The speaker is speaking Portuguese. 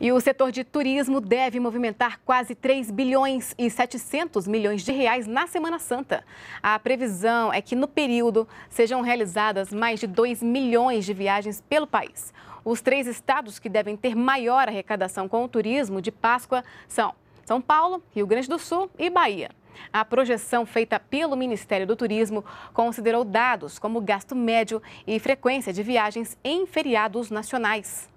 E o setor de turismo deve movimentar quase 3 bilhões e 700 milhões de reais na Semana Santa. A previsão é que no período sejam realizadas mais de 2 milhões de viagens pelo país. Os três estados que devem ter maior arrecadação com o turismo de Páscoa são São Paulo, Rio Grande do Sul e Bahia. A projeção feita pelo Ministério do Turismo considerou dados como gasto médio e frequência de viagens em feriados nacionais.